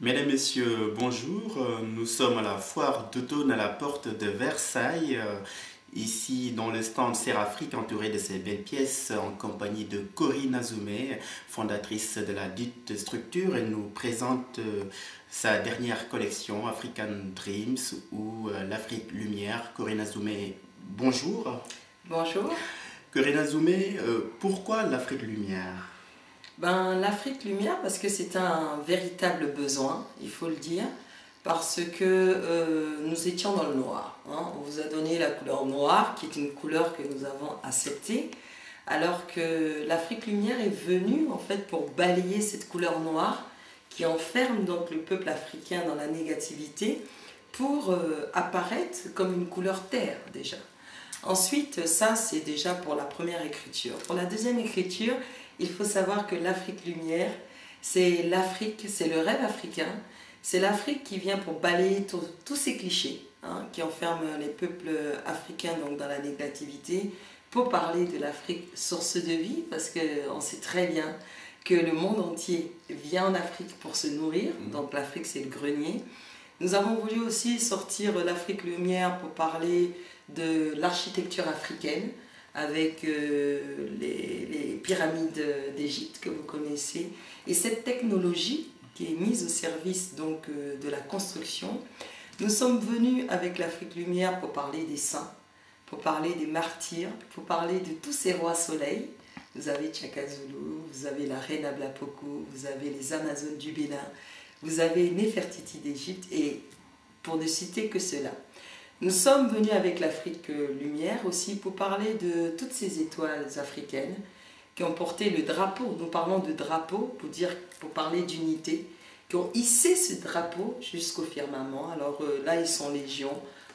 Mesdames, Messieurs, bonjour. Nous sommes à la foire d'automne à la porte de Versailles. Ici, dans le stand Serafrique, entouré de ces belles pièces, en compagnie de Corinne Azoumé, fondatrice de la dite structure, elle nous présente euh, sa dernière collection, African Dreams, ou euh, l'Afrique Lumière. Corinne Azoumé, bonjour. Bonjour. Corinne Azoumé, euh, pourquoi l'Afrique Lumière? Ben, L'Afrique Lumière, parce que c'est un véritable besoin, il faut le dire parce que euh, nous étions dans le noir. Hein. On vous a donné la couleur noire, qui est une couleur que nous avons acceptée, alors que l'Afrique lumière est venue en fait pour balayer cette couleur noire qui enferme donc le peuple africain dans la négativité pour euh, apparaître comme une couleur terre déjà. Ensuite, ça c'est déjà pour la première écriture. Pour la deuxième écriture, il faut savoir que l'Afrique lumière, c'est l'Afrique, c'est le rêve africain, c'est l'Afrique qui vient pour balayer tous ces clichés hein, qui enferment les peuples africains donc, dans la négativité, pour parler de l'Afrique source de vie, parce qu'on sait très bien que le monde entier vient en Afrique pour se nourrir, mmh. donc l'Afrique c'est le grenier. Nous avons voulu aussi sortir l'Afrique lumière pour parler de l'architecture africaine, avec euh, les, pyramides d'Égypte que vous connaissez, et cette technologie qui est mise au service donc euh, de la construction. Nous sommes venus avec l'Afrique Lumière pour parler des saints, pour parler des martyrs, pour parler de tous ces rois soleils. Vous avez Tchakazulu, vous avez la reine Ablapoko, vous avez les Amazones du Bénin, vous avez Néfertiti d'Égypte, et pour ne citer que cela. Nous sommes venus avec l'Afrique Lumière aussi pour parler de toutes ces étoiles africaines qui ont porté le drapeau. Nous parlons de drapeau pour, dire, pour parler d'unité, qui ont hissé ce drapeau jusqu'au firmament. Alors euh, là, ils sont légion.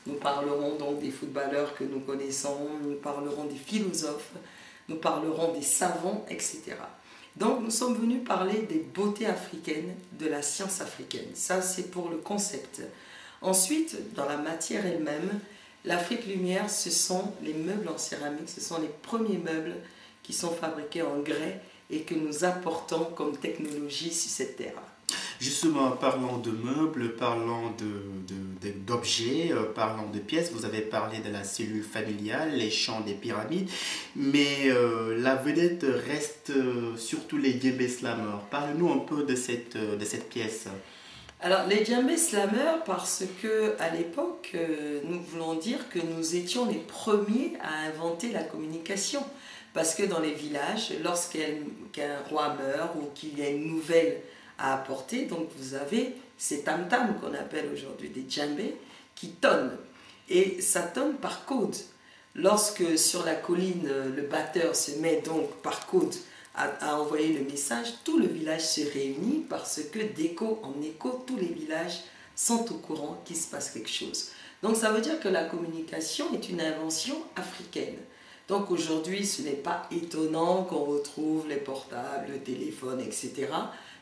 Nous parlerons donc des footballeurs que nous connaissons, nous parlerons des philosophes, nous parlerons des savants, etc. Donc nous sommes venus parler des beautés africaines, de la science africaine. Ça, c'est pour le concept. Ensuite, dans la matière elle-même, l'Afrique lumière, ce sont les meubles en céramique, ce sont les premiers meubles qui sont fabriqués en grès et que nous apportons comme technologie sur cette terre. Justement, parlant de meubles, parlant d'objets, de, de, euh, parlant de pièces, vous avez parlé de la cellule familiale, les champs des pyramides, mais euh, la vedette reste euh, surtout les djembé slammers. Parlez-nous un peu de cette pièce. Alors, les djembé slammers, parce que à l'époque, nous voulons dire que nous étions les premiers à inventer la communication. Parce que dans les villages, lorsqu'un roi meurt ou qu'il y a une nouvelle à apporter, donc vous avez ces tam-tams qu'on appelle aujourd'hui des djembés qui tonnent. Et ça tonne par code. Lorsque sur la colline, le batteur se met donc par code à, à envoyer le message, tout le village se réunit parce que d'écho en écho, tous les villages sont au courant qu'il se passe quelque chose. Donc ça veut dire que la communication est une invention africaine. Donc aujourd'hui, ce n'est pas étonnant qu'on retrouve les portables, le téléphone, etc.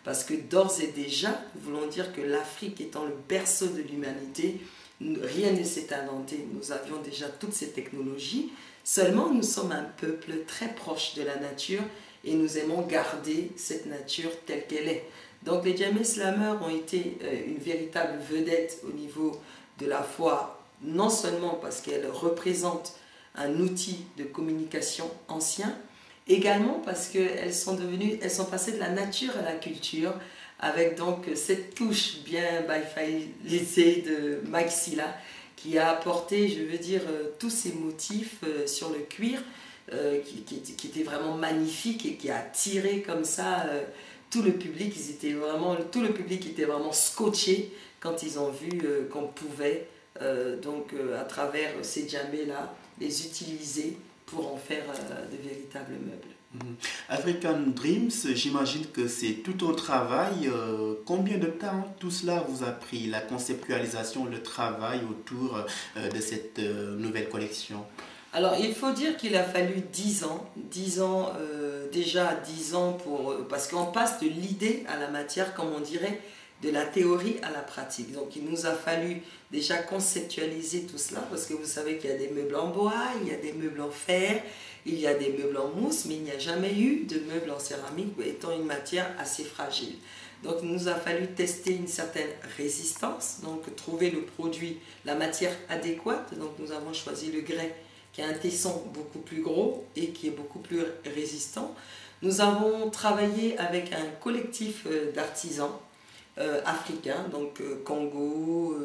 Parce que d'ores et déjà, nous voulons dire que l'Afrique étant le berceau de l'humanité, rien ne s'est inventé. Nous avions déjà toutes ces technologies. Seulement, nous sommes un peuple très proche de la nature et nous aimons garder cette nature telle qu'elle est. Donc les James Slammer ont été euh, une véritable vedette au niveau de la foi, non seulement parce qu'elles représentent un outil de communication ancien, également parce qu'elles sont devenues, elles sont passées de la nature à la culture, avec donc cette touche bien bifalisée de Maxilla qui a apporté, je veux dire, euh, tous ces motifs euh, sur le cuir euh, qui, étaient vraiment magnifiques et qui a attiré comme ça tout le public. Ils étaient vraiment, tout le public était vraiment scotché quand ils ont vu qu'on pouvait, donc à travers ces jamés là, les utiliser pour en faire euh, de véritables meubles. Mhm. African Dreams, j'imagine que c'est tout un travail. Euh, combien de temps tout cela vous a pris, la conceptualisation, le travail autour euh, de cette nouvelle collection? Alors, il faut dire qu'il a fallu 10 ans, 10 ans, déjà 10 ans pour, parce qu'on passe de l'idée à la matière, comme on dirait, de la théorie à la pratique. Donc il nous a fallu déjà conceptualiser tout cela parce que vous savez qu'il y a des meubles en bois, il y a des meubles en fer, il y a des meubles en mousse, mais il n'y a jamais eu de meubles en céramique étant une matière assez fragile. Donc il nous a fallu tester une certaine résistance, donc trouver le produit, la matière adéquate. Donc nous avons choisi le grès qui a un tesson beaucoup plus gros et qui est beaucoup plus résistant. Nous avons travaillé avec un collectif euh, d'artisans euh, africains, donc euh, Congo,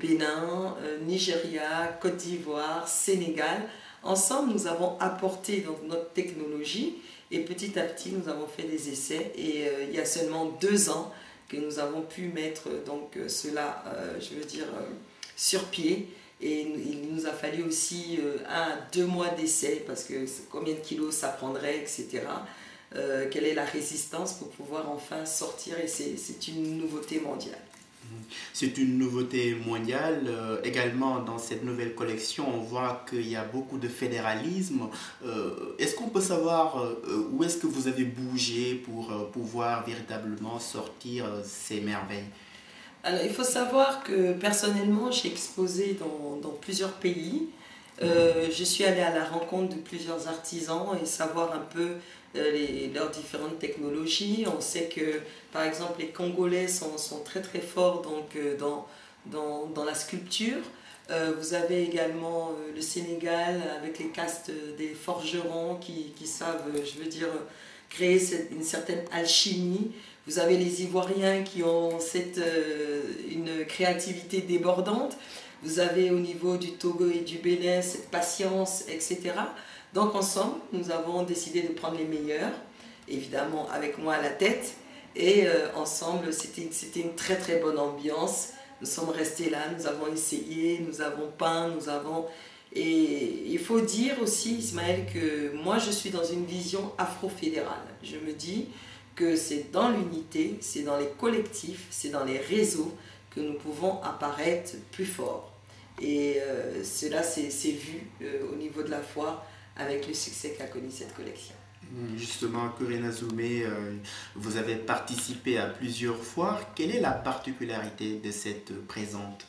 Bénin, Nigeria, Côte d'Ivoire, Sénégal. Ensemble, nous avons apporté donc, notre technologie et petit à petit, nous avons fait des essais. Et il y a seulement deux ans que nous avons pu mettre donc, cela, je veux dire, sur pied et il nous a fallu aussi euh, un, deux mois d'essai parce que combien de kilos ça prendrait, etc. Euh, quelle est la résistance pour pouvoir enfin sortir et c'est une nouveauté mondiale. C'est une nouveauté mondiale. Euh, également, dans cette nouvelle collection, on voit qu'il y a beaucoup de fédéralisme. est-ce qu'on peut savoir où est-ce que vous avez bougé pour pouvoir véritablement sortir ces merveilles? Alors, il faut savoir que personnellement, j'ai exposé dans, dans, plusieurs pays. Euh, je suis allée à la rencontre de plusieurs artisans et savoir un peu euh, leurs différentes technologies. On sait que, par exemple, les Congolais sont, sont très très forts donc, euh, dans, dans, dans, la sculpture. vous avez également le Sénégal avec les castes des forgerons qui, qui savent, je veux dire, créer une certaine alchimie. Vous avez les Ivoiriens qui ont cette, euh, une créativité débordante. Vous avez au niveau du Togo et du Bénin cette patience, etc. Donc ensemble, nous avons décidé de prendre les meilleurs, évidemment avec moi à la tête. Et euh, ensemble, c'était une très très bonne ambiance. Nous sommes restés là, nous avons essayé, nous avons peint, nous avons... Et il faut dire aussi, Ismaël, que moi je suis dans une vision afro-fédérale. Je me dis, que c'est dans l'unité, c'est dans les collectifs, c'est dans les réseaux que nous pouvons apparaître plus fort. Et euh, cela s'est vu euh, au niveau de la foire avec le succès qu'a connu cette collection. Justement, Corinne Zoumé, euh, vous avez participé à plusieurs foires. Quelle est la particularité de cette présente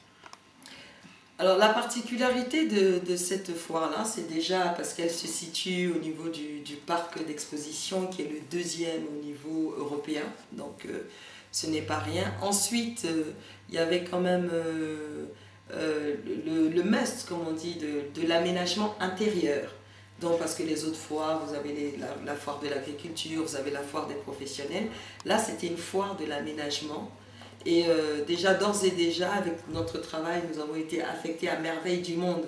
alors la particularité de, cette foire-là, c'est déjà parce qu'elle se situe au niveau du, parc d'exposition qui est le deuxième au niveau européen, donc euh, ce n'est pas rien. Ensuite, euh, il y avait quand même euh, le, le, must, comme on dit, de, l'aménagement intérieur. Donc parce que les autres foires, vous avez la, la foire de l'agriculture, vous avez la foire des professionnels. Là, c'était une foire de l'aménagement et euh, déjà, d'ores et déjà, avec notre travail, nous avons été affectés à merveille du monde.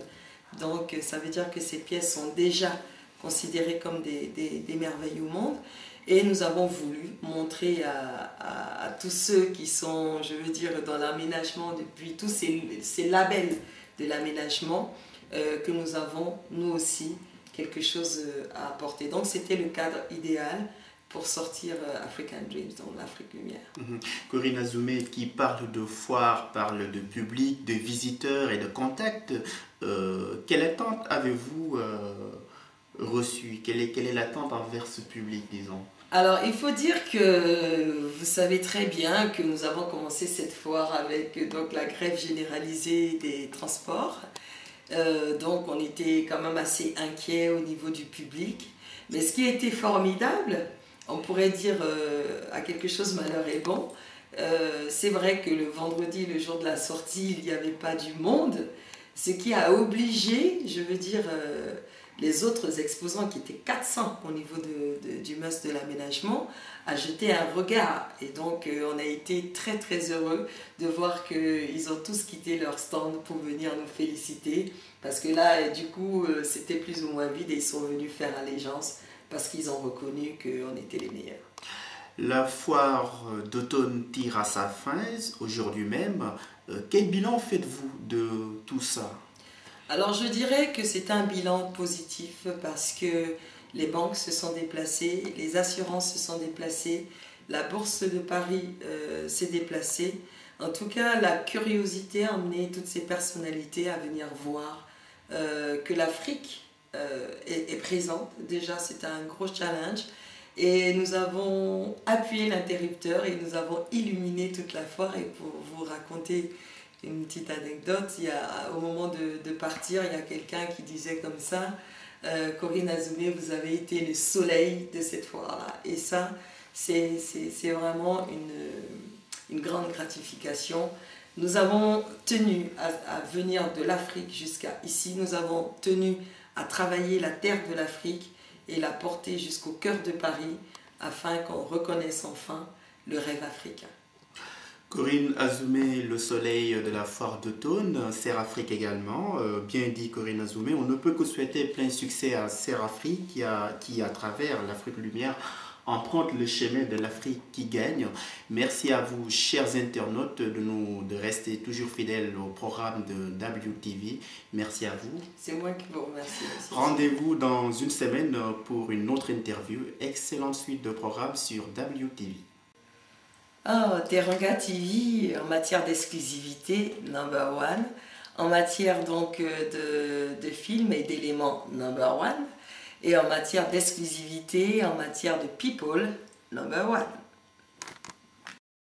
Donc, ça veut dire que ces pièces sont déjà considérées comme des, des, merveilles au monde. Et nous avons voulu montrer à, tous ceux qui sont, je veux dire, dans l'aménagement, depuis tous ces, ces, labels de l'aménagement, euh, que nous avons, nous aussi, quelque chose euh, à apporter. Donc, c'était le cadre idéal pour sortir euh, African Dreams dans l'Afrique lumière. Mhm. Corinne Azoumé, qui parle de foire, parle de public, de visiteurs et de contacts. Euh, quelle attente avez-vous euh, reçue? Quelle est, quelle est l'attente envers ce public, disons? Alors, il faut dire que vous savez très bien que nous avons commencé cette foire avec donc, la grève généralisée des transports. donc, on était quand même assez inquiets au niveau du public. Mais ce qui était formidable, on pourrait dire euh, à quelque chose malheur est bon. Euh, c'est vrai que le vendredi, le jour de la sortie, il n'y avait pas du monde, ce qui a obligé, je veux dire, euh, les autres exposants, qui étaient 400 au niveau du must de l'aménagement, à jeter un regard. Et donc, on a été très très heureux de voir qu'ils ont tous quitté leur stand pour venir nous féliciter, parce que là, du coup, c'était plus ou moins vide et ils sont venus faire allégeance parce qu'ils ont reconnu qu'on était les meilleurs. La foire d'automne tire à sa fin aujourd'hui même. Euh, quel bilan faites-vous de tout ça? Alors je dirais que c'est un bilan positif parce que les banques se sont déplacées, les assurances se sont déplacées, la bourse de Paris euh, s'est déplacée. En tout cas, la curiosité a amené toutes ces personnalités à venir voir euh, que l'Afrique euh, est, présente. Déjà, c'est un gros challenge. Et nous avons appuyé l'interrupteur et nous avons illuminé toute la foire. Et pour vous raconter une petite anecdote, il y a, au moment de, partir, il y a quelqu'un qui disait comme ça, euh, Corinne Azoumé, vous avez été le soleil de cette foire-là. Et ça, c'est vraiment une, une, grande gratification. Nous avons tenu à venir de l'Afrique jusqu'à ici, nous avons tenu à travailler la terre de l'Afrique et la porter jusqu'au cœur de Paris afin qu'on reconnaisse enfin le rêve africain. Corinne Azoumé, le soleil de la foire d'automne, Serre-Afrique également. Euh, bien dit Corinne Azoumé, on ne peut que souhaiter plein succès à Serre-Afrique qui, a, qui, à travers l'Afrique Lumière, emprunte le chemin de l'Afrique qui gagne. Merci à vous, chers internautes, de, nous, de rester toujours fidèles au programme de WTV. Merci à vous. C'est moi qui vous remercie. Rendez-vous dans une semaine pour une autre interview. Excellente suite de programmes sur WTV. Oh, Teranga TV en matière d'exclusivité, number one. En matière donc de, de films et d'éléments, number one. Et en matière d'exclusivité, en matière de people, number one.